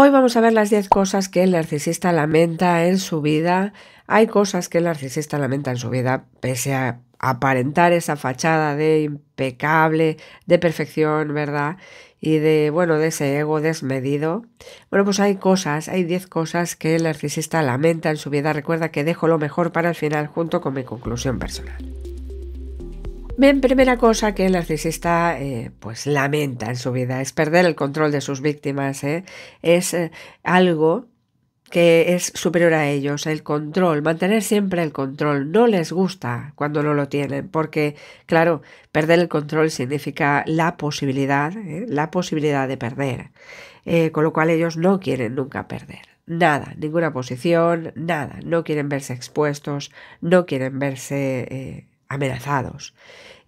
Hoy vamos a ver las 10 cosas que el narcisista lamenta en su vida. Hay cosas que el narcisista lamenta en su vida, pese a aparentar esa fachada de impecable, de perfección, ¿verdad? Y de, bueno, de ese ego desmedido. Bueno, pues hay cosas, hay 10 cosas que el narcisista lamenta en su vida. Recuerda que dejo lo mejor para el final junto con mi conclusión personal. Bien, primera cosa que el narcisista eh, pues lamenta en su vida es perder el control de sus víctimas. ¿eh? Es eh, algo que es superior a ellos, el control, mantener siempre el control. No les gusta cuando no lo tienen, porque, claro, perder el control significa la posibilidad, la posibilidad de perder, con lo cual ellos no quieren nunca perder. Nada, ninguna posición, nada. No quieren verse expuestos, no quieren verse amenazados.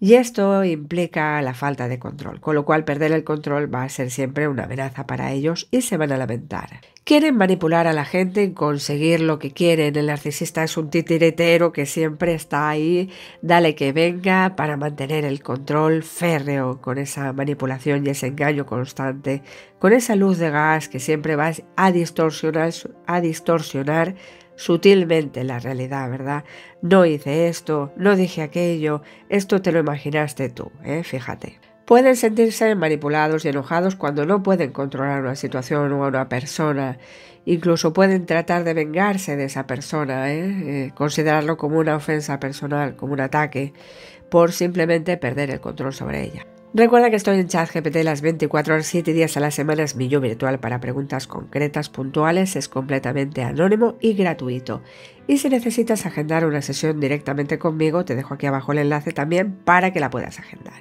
Y esto implica la falta de control, con lo cual perder el control va a ser siempre una amenaza para ellos y se van a lamentar. Quieren manipular a la gente y conseguir lo que quieren. El narcisista es un titiretero que siempre está ahí, dale que venga, para mantener el control férreo con esa manipulación y ese engaño constante, con esa luz de gas que siempre va a distorsionar, a distorsionar sutilmente la realidad, ¿verdad? No hice esto, no dije aquello, esto te lo imaginaste tú, ¿eh? Fíjate. Pueden sentirse manipulados y enojados cuando no pueden controlar una situación o una persona. Incluso pueden tratar de vengarse de esa persona, ¿eh? Eh, considerarlo como una ofensa personal, como un ataque, por simplemente perder el control sobre ella. Recuerda que estoy en ChatGPT las 24 horas 7 días a la semana. Es mi yo virtual para preguntas concretas, puntuales, es completamente anónimo y gratuito. Y si necesitas agendar una sesión directamente conmigo, te dejo aquí abajo el enlace también para que la puedas agendar.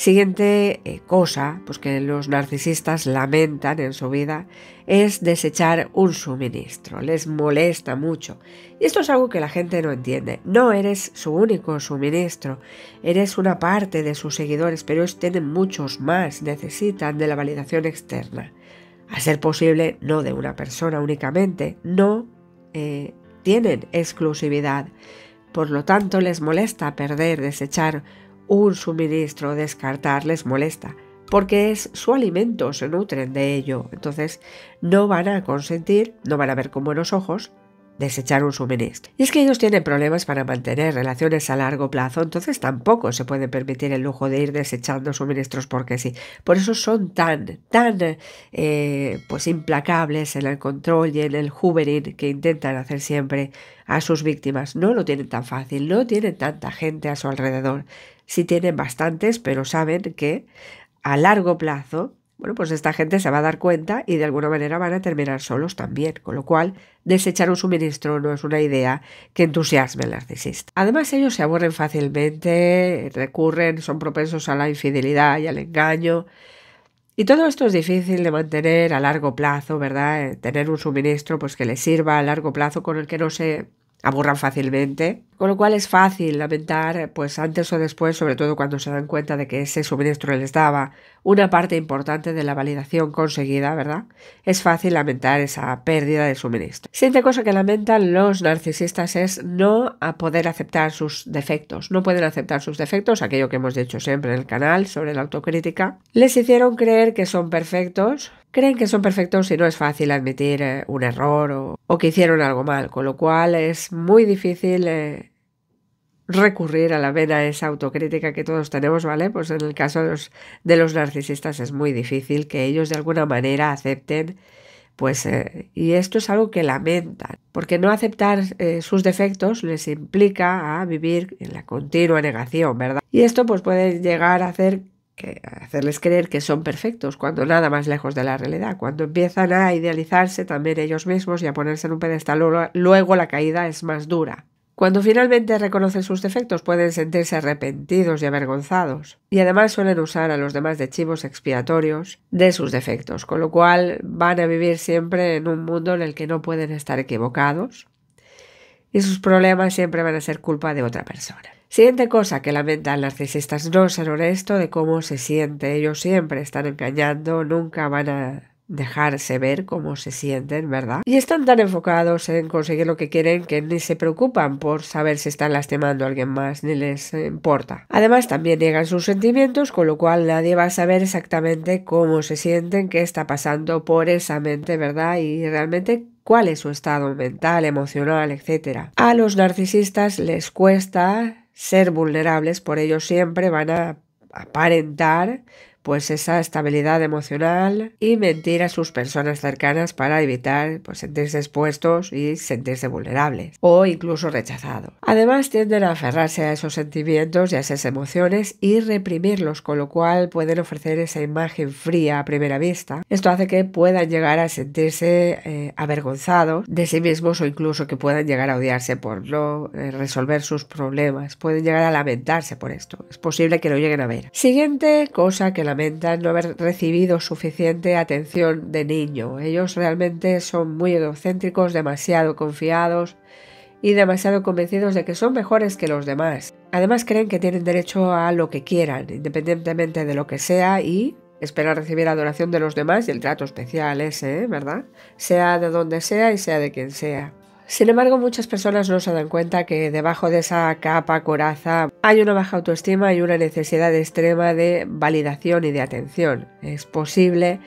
Siguiente eh, cosa pues que los narcisistas lamentan en su vida es desechar un suministro. Les molesta mucho. Y esto es algo que la gente no entiende. No eres su único suministro. Eres una parte de sus seguidores, pero ellos tienen muchos más. Necesitan de la validación externa. A ser posible, no de una persona únicamente. No eh, tienen exclusividad. Por lo tanto, les molesta perder, desechar un suministro descartar les molesta, porque es su alimento, se nutren de ello. Entonces no van a consentir, no van a ver con buenos ojos desechar un suministro. Y es que ellos tienen problemas para mantener relaciones a largo plazo, entonces tampoco se puede permitir el lujo de ir desechando suministros porque sí. Por eso son tan, tan eh, pues implacables en el control y en el hoovering que intentan hacer siempre a sus víctimas. No lo tienen tan fácil, no tienen tanta gente a su alrededor. Sí tienen bastantes, pero saben que a largo plazo bueno, pues esta gente se va a dar cuenta y de alguna manera van a terminar solos también, con lo cual desechar un suministro no es una idea que entusiasme al narcisista. Además, ellos se aburren fácilmente, recurren, son propensos a la infidelidad y al engaño. Y todo esto es difícil de mantener a largo plazo, ¿verdad? Eh, tener un suministro pues que les sirva a largo plazo con el que no se aburran fácilmente, con lo cual es fácil lamentar, pues antes o después, sobre todo cuando se dan cuenta de que ese suministro les daba una parte importante de la validación conseguida, ¿verdad? Es fácil lamentar esa pérdida de suministro. Siguiente cosa que lamentan los narcisistas es no poder aceptar sus defectos. No pueden aceptar sus defectos, aquello que hemos dicho siempre en el canal sobre la autocrítica. Les hicieron creer que son perfectos, creen que son perfectos y no es fácil admitir eh, un error o, que hicieron algo mal, con lo cual es muy difícil eh, recurrir a la vena esa autocrítica que todos tenemos, ¿vale? Pues en el caso de los, narcisistas es muy difícil que ellos de alguna manera acepten pues, eh, y esto es algo que lamentan, porque no aceptar sus defectos les implica a vivir en la continua negación, ¿verdad? Y esto pues puede llegar a hacer hacerles creer que son perfectos, cuando nada más lejos de la realidad. Cuando empiezan a idealizarse también ellos mismos y a ponerse en un pedestal, luego la caída es más dura. Cuando finalmente reconocen sus defectos pueden sentirse arrepentidos y avergonzados, y además suelen usar a los demás de chivos expiatorios de sus defectos, con lo cual van a vivir siempre en un mundo en el que no pueden estar equivocados, y sus problemas siempre van a ser culpa de otra persona. Siguiente cosa que lamentan narcisistas, no ser honesto de cómo se siente. Ellos siempre están engañando, nunca van a dejarse ver cómo se sienten, ¿verdad? Y están tan enfocados en conseguir lo que quieren que ni se preocupan por saber si están lastimando a alguien más, ni les importa. Además, también niegan sus sentimientos, con lo cual nadie va a saber exactamente cómo se sienten, qué está pasando por esa mente, ¿verdad? Y realmente cuál es su estado mental, emocional, etc. A los narcisistas les cuesta ser vulnerables, por ello siempre van a aparentar pues esa estabilidad emocional y mentir a sus personas cercanas para evitar pues, sentirse expuestos y sentirse vulnerables o incluso rechazados. Además tienden a aferrarse a esos sentimientos y a esas emociones y reprimirlos, con lo cual pueden ofrecer esa imagen fría a primera vista. Esto hace que puedan llegar a sentirse eh, avergonzados de sí mismos o incluso que puedan llegar a odiarse por no eh, resolver sus problemas. Pueden llegar a lamentarse por esto. Es posible que lo lleguen a ver. Siguiente cosa que no haber recibido suficiente atención de niño. Ellos realmente son muy egocéntricos, demasiado confiados y demasiado convencidos de que son mejores que los demás. Además creen que tienen derecho a lo que quieran, independientemente de lo que sea y esperan recibir adoración de los demás y el trato especial ese, ¿verdad? Sea de donde sea y sea de quien sea. Sin embargo, muchas personas no se dan cuenta que debajo de esa capa coraza hay una baja autoestima y una necesidad extrema de validación y de atención. Es posible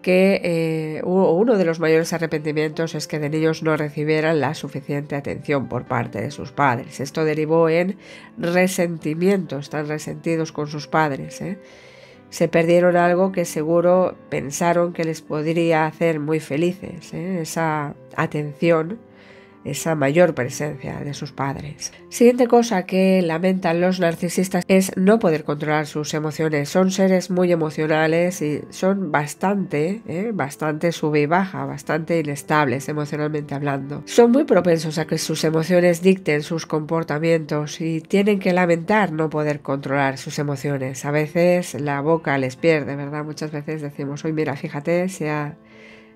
que eh, uno de los mayores arrepentimientos es que de niños no recibieran la suficiente atención por parte de sus padres. Esto derivó en resentimientos, tan resentidos con sus padres. ¿eh? Se perdieron algo que seguro pensaron que les podría hacer muy felices, ¿eh? esa atención esa mayor presencia de sus padres. Siguiente cosa que lamentan los narcisistas es no poder controlar sus emociones. Son seres muy emocionales y son bastante, ¿eh? bastante sube y baja, bastante inestables emocionalmente hablando. Son muy propensos a que sus emociones dicten sus comportamientos y tienen que lamentar no poder controlar sus emociones. A veces la boca les pierde, ¿verdad? Muchas veces decimos, hoy mira, fíjate, se ha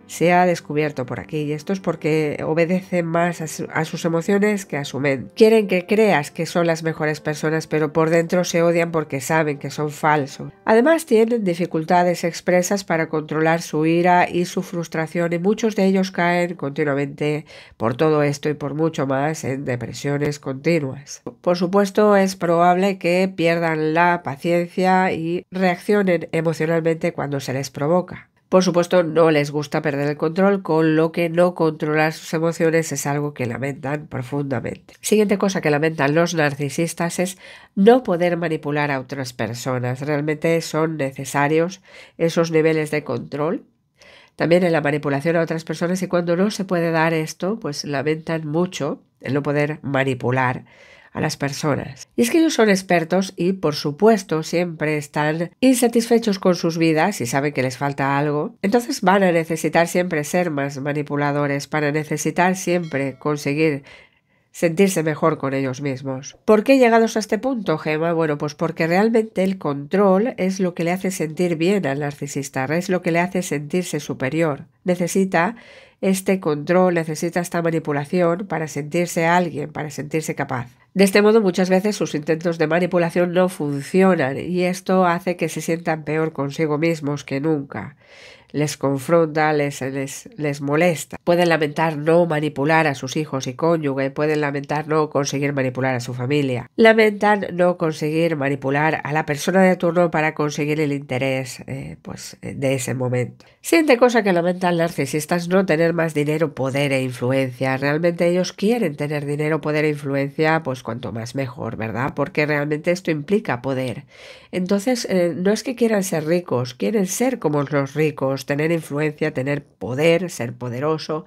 se ha descubierto por aquí y esto es porque obedecen más a, sus emociones que a su mente. Quieren que creas que son las mejores personas pero por dentro se odian porque saben que son falsos. Además tienen dificultades expresas para controlar su ira y su frustración y muchos de ellos caen continuamente por todo esto y por mucho más en depresiones continuas. Por supuesto es probable que pierdan la paciencia y reaccionen emocionalmente cuando se les provoca. Por supuesto, no les gusta perder el control, con lo que no controlar sus emociones es algo que lamentan profundamente. Siguiente cosa que lamentan los narcisistas es no poder manipular a otras personas. Realmente son necesarios esos niveles de control también en la manipulación a otras personas y cuando no se puede dar esto, pues lamentan mucho el no poder manipular a las personas. Y es que ellos son expertos y, por supuesto, siempre están insatisfechos con sus vidas y saben que les falta algo. Entonces van a necesitar siempre ser más manipuladores, para necesitar siempre conseguir sentirse mejor con ellos mismos. ¿Por qué llegados a este punto, Gemma? Bueno, pues porque realmente el control es lo que le hace sentir bien al narcisista, es lo que le hace sentirse superior. Necesita este control, necesita esta manipulación para sentirse alguien, para sentirse capaz. De este modo muchas veces sus intentos de manipulación no funcionan y esto hace que se sientan peor consigo mismos que nunca les confronta, les, les, les, molesta. Pueden lamentar no manipular a sus hijos y cónyuge, pueden lamentar no conseguir manipular a su familia. Lamentan no conseguir manipular a la persona de turno para conseguir el interés eh, pues, de ese momento. Siguiente cosa que lamentan narcisistas, no tener más dinero, poder e influencia. Realmente ellos quieren tener dinero, poder e influencia, pues cuanto más mejor, ¿verdad? Porque realmente esto implica poder. Entonces, eh, no es que quieran ser ricos, quieren ser como los ricos, tener influencia, tener poder, ser poderoso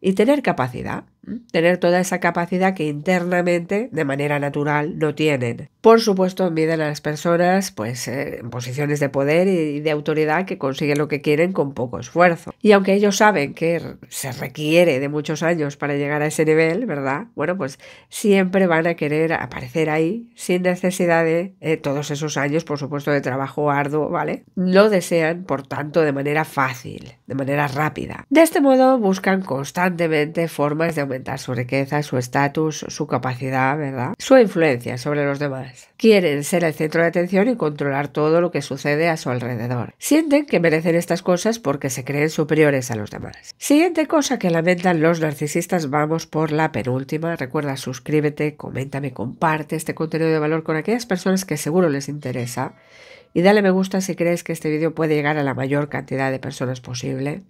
y tener capacidad tener toda esa capacidad que internamente, de manera natural, no tienen. Por supuesto, envidian a las personas pues, eh, en posiciones de poder y de autoridad que consiguen lo que quieren con poco esfuerzo. Y aunque ellos saben que se requiere de muchos años para llegar a ese nivel, ¿verdad? Bueno, pues siempre van a querer aparecer ahí sin necesidad de eh, todos esos años, por supuesto, de trabajo arduo, ¿vale? Lo desean, por tanto, de manera fácil, de manera rápida. De este modo, buscan constantemente formas de aumentar su riqueza, su estatus, su capacidad, ¿verdad? Su influencia sobre los demás. Quieren ser el centro de atención y controlar todo lo que sucede a su alrededor. Sienten que merecen estas cosas porque se creen superiores a los demás. Siguiente cosa que lamentan los narcisistas, vamos por la penúltima. Recuerda, suscríbete, coméntame, comparte este contenido de valor con aquellas personas que seguro les interesa y dale me gusta si crees que este vídeo puede llegar a la mayor cantidad de personas posible.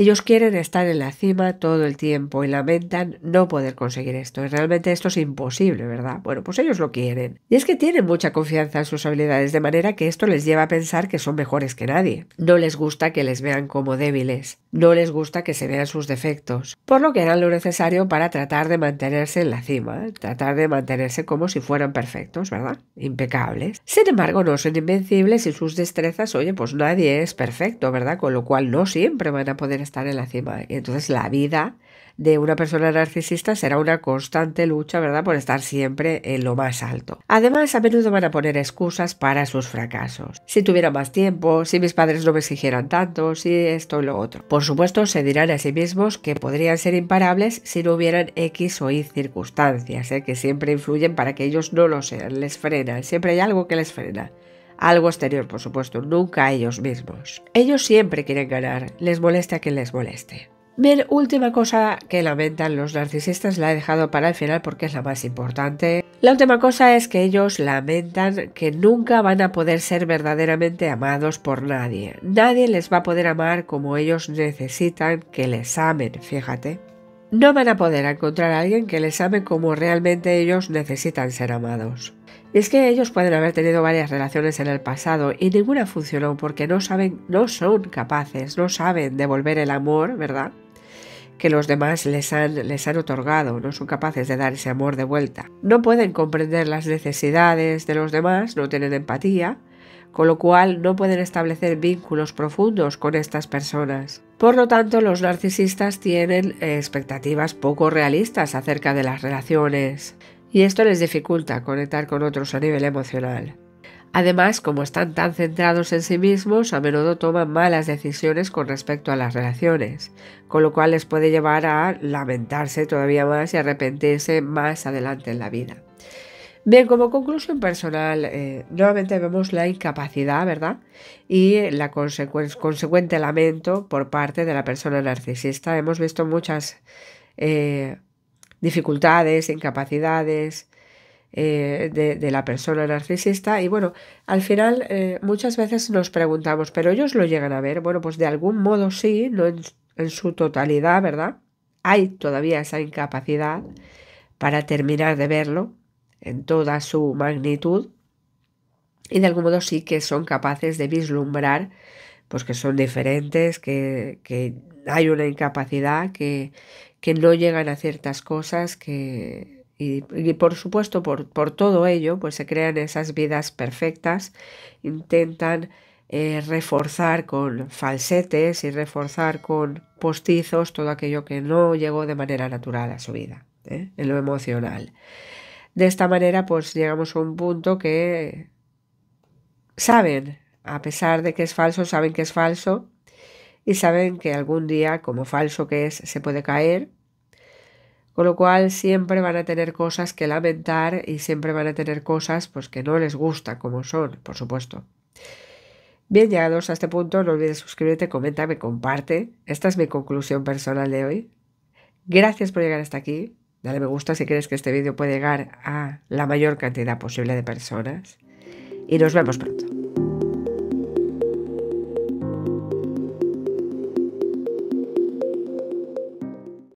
Ellos quieren estar en la cima todo el tiempo y lamentan no poder conseguir esto. Y realmente esto es imposible, ¿verdad? Bueno, pues ellos lo quieren. Y es que tienen mucha confianza en sus habilidades, de manera que esto les lleva a pensar que son mejores que nadie. No les gusta que les vean como débiles. No les gusta que se vean sus defectos, por lo que harán lo necesario para tratar de mantenerse en la cima, tratar de mantenerse como si fueran perfectos, ¿verdad? Impecables. Sin embargo, no son invencibles y sus destrezas, oye, pues nadie es perfecto, ¿verdad? Con lo cual no siempre van a poder estar en la cima. Y entonces la vida de una persona narcisista será una constante lucha, ¿verdad?, por estar siempre en lo más alto. Además, a menudo van a poner excusas para sus fracasos. Si tuviera más tiempo, si mis padres no me exigieran tanto, si esto y lo otro. Por supuesto, se dirán a sí mismos que podrían ser imparables si no hubieran X o Y circunstancias, ¿eh? que siempre influyen para que ellos no lo sean, les frenan, siempre hay algo que les frena algo exterior, por supuesto, nunca ellos mismos. Ellos siempre quieren ganar, les moleste a quien les moleste. Bien, última cosa que lamentan los narcisistas, la he dejado para el final porque es la más importante. La última cosa es que ellos lamentan que nunca van a poder ser verdaderamente amados por nadie. Nadie les va a poder amar como ellos necesitan que les amen, fíjate. No van a poder encontrar a alguien que les ame como realmente ellos necesitan ser amados. Y es que ellos pueden haber tenido varias relaciones en el pasado y ninguna funcionó porque no saben, no son capaces, no saben devolver el amor, ¿verdad? que los demás les han, les han otorgado, no son capaces de dar ese amor de vuelta. No pueden comprender las necesidades de los demás, no tienen empatía, con lo cual no pueden establecer vínculos profundos con estas personas. Por lo tanto, los narcisistas tienen expectativas poco realistas acerca de las relaciones, y esto les dificulta conectar con otros a nivel emocional. Además, como están tan centrados en sí mismos, a menudo toman malas decisiones con respecto a las relaciones, con lo cual les puede llevar a lamentarse todavía más y arrepentirse más adelante en la vida. Bien, como conclusión personal, eh, nuevamente vemos la incapacidad, ¿verdad? Y la consecuente lamento por parte de la persona narcisista. Hemos visto muchas eh, dificultades, incapacidades, eh, de, la persona narcisista. Y bueno, al final eh, muchas veces nos preguntamos, ¿pero ellos lo llegan a ver? Bueno, pues de algún modo sí, no en, en su totalidad, ¿verdad? Hay todavía esa incapacidad para terminar de verlo en toda su magnitud. Y de algún modo sí que son capaces de vislumbrar pues que son diferentes, que, que hay una incapacidad, que, que no llegan a ciertas cosas, que, y, por supuesto, por, por, todo ello, pues se crean esas vidas perfectas, intentan eh, reforzar con falsetes y reforzar con postizos todo aquello que no llegó de manera natural a su vida, ¿eh? en lo emocional. De esta manera, pues llegamos a un punto que saben, a pesar de que es falso, saben que es falso y saben que algún día, como falso que es, se puede caer con lo cual siempre van a tener cosas que lamentar y siempre van a tener cosas pues, que no les gusta como son, por supuesto. Bien, llegados a este punto, no olvides suscribirte, coméntame, comparte. Esta es mi conclusión personal de hoy. Gracias por llegar hasta aquí. Dale me gusta si crees que este vídeo puede llegar a la mayor cantidad posible de personas. Y nos vemos pronto.